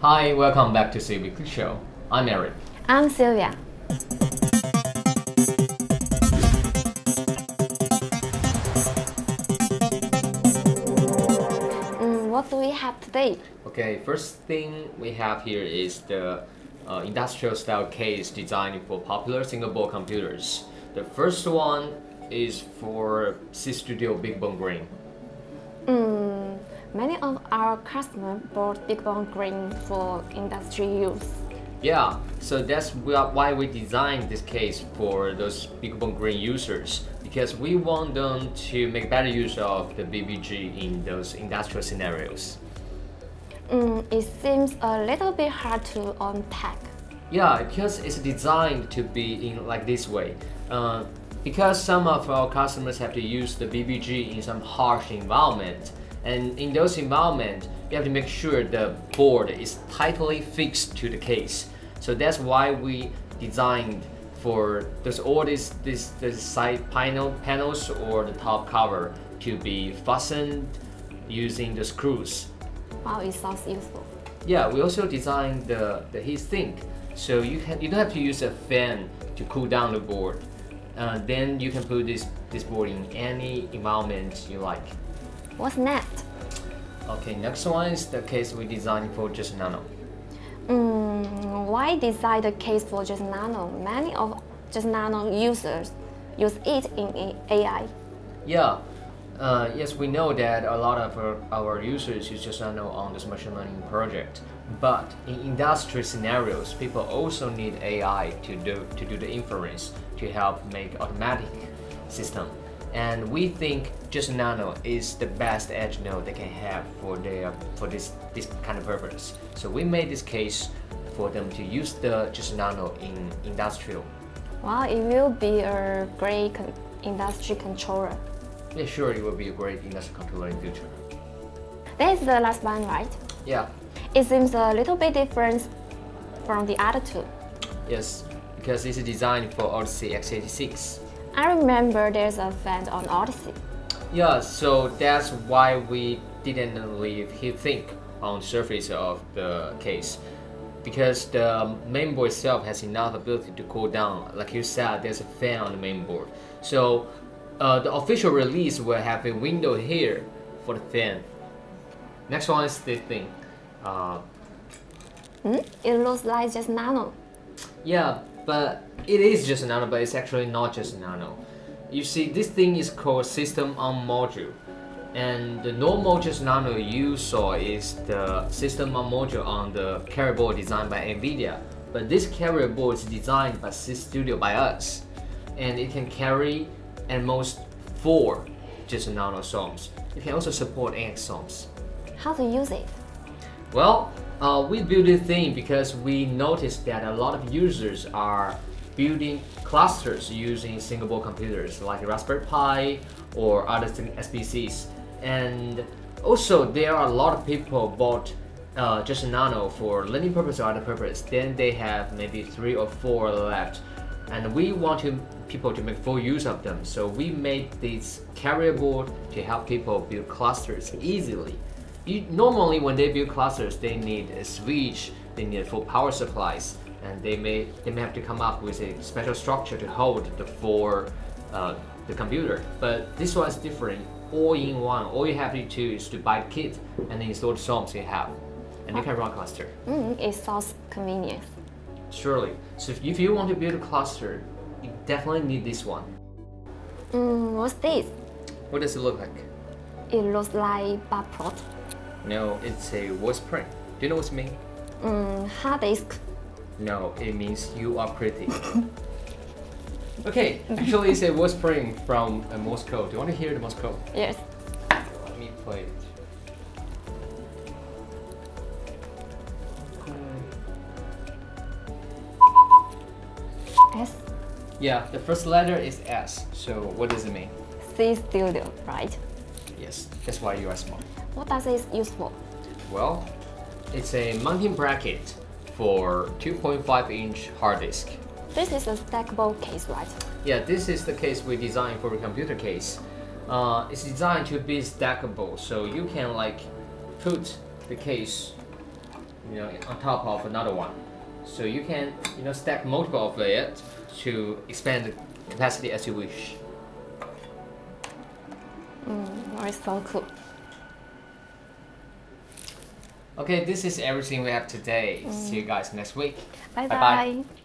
Hi, welcome back to Seeed Weekly Show. I'm Eric. I'm Sylvia. Mm, what do we have today? Okay, first thing we have here is the uh, industrial style case designed for popular single board computers. The first one is for Seeed Studio BeagleBone Green. Mm, many of our customers bought BeagleBone Green for industry use. Yeah, so that's why we designed this case for those BeagleBone Green users because we want them to make better use of the BBG in those industrial scenarios. Mm, it seems a little bit hard to unpack. Yeah, because it's designed to be in like this way. Uh, because some of our customers have to use the BBG in some harsh environment, and in those environments, you have to make sure the board is tightly fixed to the case. So that's why we designed for those all these this the side panel panels or the top cover to be fastened using the screws. Wow, it sounds useful. Yeah, we also designed the, the heat sink, so you can you don't have to use a fan to cool down the board. Uh, then you can put this this board in any environment you like. What's next? Okay, next one is the case we designed for Jetson Nano. Mm, why design the case for Jetson Nano? Many of Jetson Nano users use it in AI. Yeah, uh, yes, we know that a lot of our, our users use Jetson Nano on this machine learning project. But in industry scenarios, people also need AI to do to do the inference to help make automatic system. And we think Jetson Nano is the best edge node they can have for their for this this kind of purpose. So we made this case for them to use the Jetson Nano in industrial. Wow, it will be a great con- industry controller. Yeah, sure, it will be a great industry controller in future. That is the last one, right? Yeah, It seems a little bit different from the other two. Yes, because it's designed for Odyssey x86. I remember there's a fan on Odyssey. Yeah, so that's why we didn't leave heatsink on the surface of the case. Because the mainboard itself has enough ability to cool down. Like you said, there's a fan on the mainboard. So uh, the official release will have a window here for the fan. Next one is this thing. Uh, Hmm? It looks like Jetson Nano. Yeah, but it is just a nano, but it's actually not just a nano. You see, this thing is called system on module. And the normal Jetson Nano you saw is the system on module on the carrier board designed by NVIDIA. But this carrier board is designed by Seeed Studio by us. And it can carry at most four Jetson Nano SOMs. It can also support NX SOMs. How to use it? Well, uh, we built this thing because we noticed that a lot of users are building clusters using single board computers like Raspberry Pi or other SBCs. And also, there are a lot of people bought uh, Jetson Nano for learning purpose or other purpose. Then they have maybe three or four left, and we want to people to make full use of them. So we made this carrier board to help people build clusters easily. You, normally, when they build clusters, they need a switch, they need full power supplies, and they may they may have to come up with a special structure to hold the four uh, the computer. But this one is different, all in one. All you have to do is to buy the kit and then install the SOMs you have, and you can run cluster. Mm, it sounds convenient. Surely. So if, you want to build a cluster, you definitely need this one. Mm, what's this? What does it look like? It looks like barcode. No, it's a word spring. Do you know what it means? Mm, hard disk. No, it means you are pretty. okay, actually it's a word spring from uh, Morse code. Do you want to hear the Morse code? Yes. Let me play it. S Yeah, the first letter is S. So what does it mean? Seeed Studio, right? Yes, that's why you are smart. What does it use for? Well, it's a mounting bracket for 2.5 inch hard disk. This is a stackable case, right? Yeah, this is the case we designed for a computer case. Uh, it's designed to be stackable, so you can like put the case you know, on top of another one. So you can, you know, stack multiple of it to expand the capacity as you wish. Mm, it's so cool. Okay, this is everything we have today. See you mm. guys next week. Bye Bye-bye. bye.